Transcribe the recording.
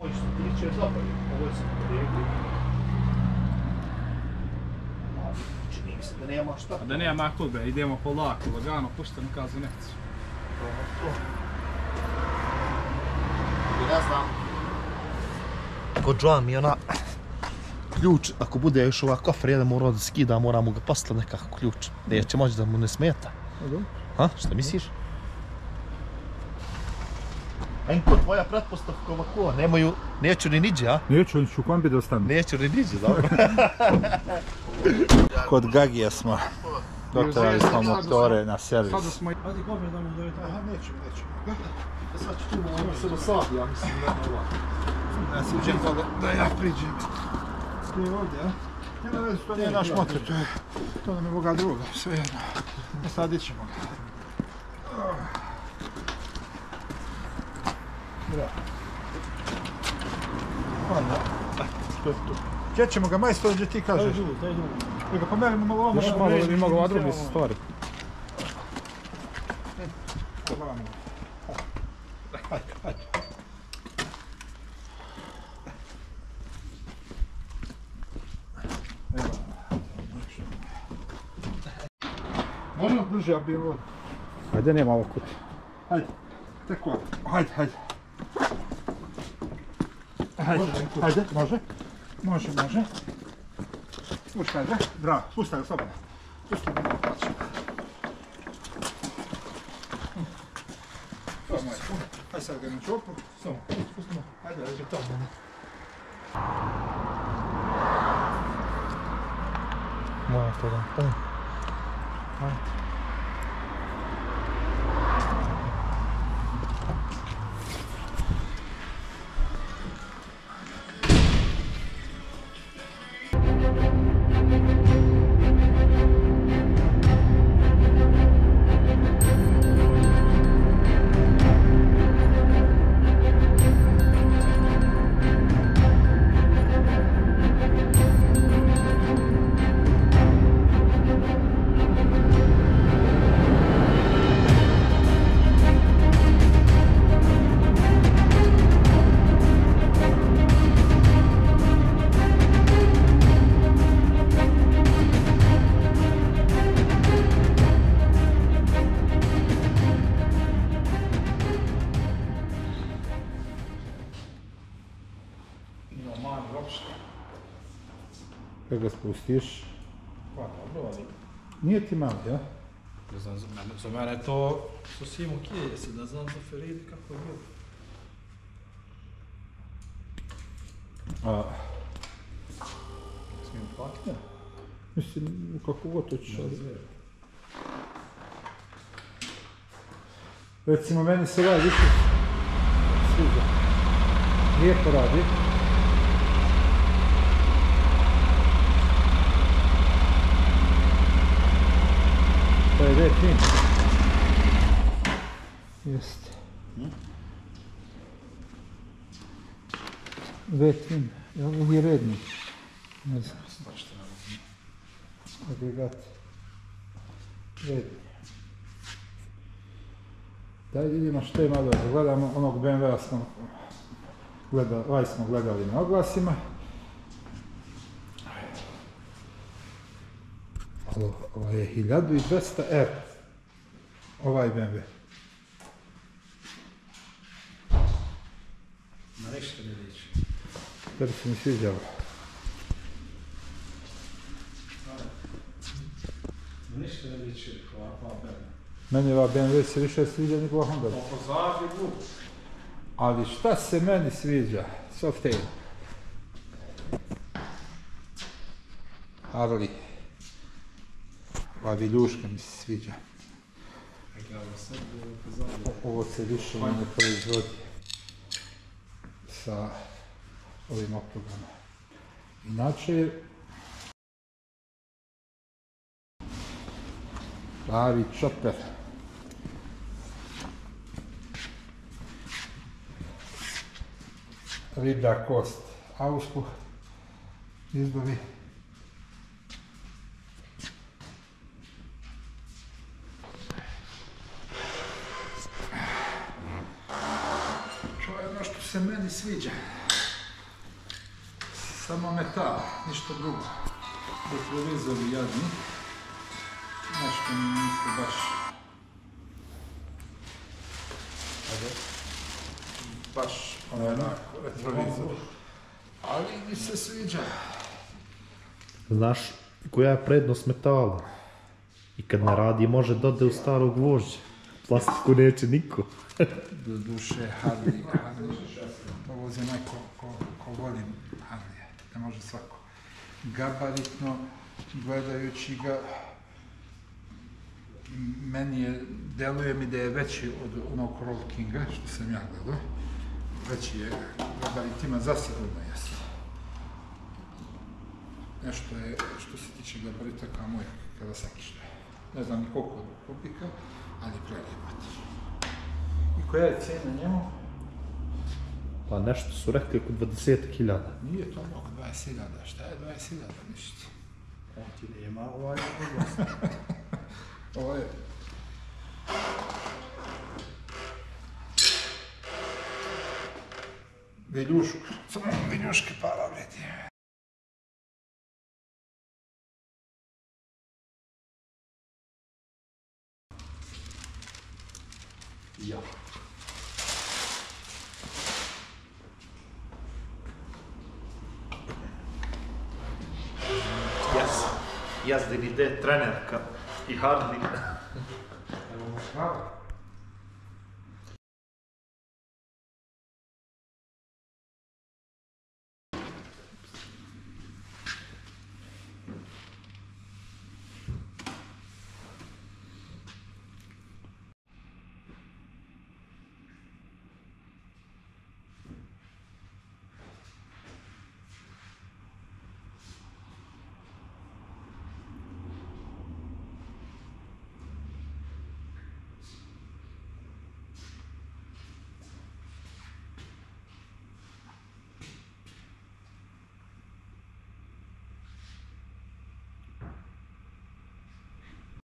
Ovo što tiče zabavlje, ovo je se podijeli. Čini mi se da nema šta. Da nema bre, idemo polako, lagano, pušteno kao za nekcu. I ne znam. Kod Joa mi je ona ključ, ako bude još ova kofer jedan mora da skida, moramo ga posla nekako ključ. Neće moći da mu ne smeta. Ha, šta misliš? Enko, tvoja pretpostavka ovako, nemaju, neću ni niđe, a? Neću, on ću kombi da ostane. Neću ni niđe, dobro. Kod Gagija smo. Dotarali smo motore na servis. Sada smo... Ajde, kofer da mu da je taj. neću, neću. Sad ću tu malo se dosadi, ja mislim, ne ova. Ja se uđem da, da ja priđem. Ti je ovdje, a? Nema veze, to nije naš motor, to je... To nam je Boga druga, sve jedno. Nasadit ćemo ga. Bravo. Onda. To je to. Gdje ćemo ga, majstor, gdje ti kažeš? tu, taj tu. Da ga pomerimo malo ovamo. Još malo da bi mogao ova drugi se stvari. Hajde, hajde. Možemo bliže, ja bi ovo. Ajde, nema ovo kut. Hajde, tek ovako. Hajde, hajde. Hajde, hajde, može. Može, može. Spuštaj ga, bravo, spuštaj ga slobodno. Spuštaj ga, paći. To je moj pun. Hajde sad ga na čopu. Samo, spustimo. Hajde, hajde, to. Moja to da. Ajde. Kad ga spustiš, Pa dobro, ali... nije ti mali, ja? Ne znam, za mene, za mene je to sasvim okej, jesi da znam za kako je bilo. A, Smijem platiti? mislim, kako god hoćeš, ali... Recimo, meni se ovaj više sviđa. Lijepo radi. To je V-Twin. Jeste. V-Twin. Ovo je redni. Ne znam. Agregat redni. Daj vidimo što je malo da gledamo onog BMW-a smo smo gledali na oglasima. Ovo, ovo je 1200R. Ovaj BMW. Na ništa ne liči. Tebi se mi sviđa ovo. Na ništa ne liči, ovakva berna. Meni ova BMW se više sviđa nego ova Honda. Buk. Ali šta se meni sviđa? Softail. Harley. Ova viljuška mi se sviđa. Ovo se više manje proizvodi sa ovim oprugama. Inače, pravi čoper. Riblja kost. Auspuh izbavi. To je ono što se meni sviđa. Samo metal, ništa drugo. Retrovizori jadni. Nešto mi nisu baš... Baš onako, retrovizor. Ali mi se sviđa. Znaš koja je prednost metala? I kad ne radi može dode u starog gvožđa. Plastiku neće niko. Do duše Harley, Harley, to vozi neko ko, ko voli Harley, ne može svako. Gabaritno, gledajući ga, meni je, deluje mi da je veći od onog Roll Kinga, što sam ja gledao. Veći je gabaritima, zasigurno jeste. Nešto je, što se tiče gabarita kao moj što je. Ne znam ni koliko kubika, ali prelijepat. I koja je cijena njemu? Pa nešto su rekli oko 20.000. Nije to mnogo, 20.000, šta je 20.000 ništa? On ti nema ovaj odnos. Ovo je... Viljušku, samo viljuške para vredi. Ja. Jes. Jazdini de trenerka i Harley. Hvala.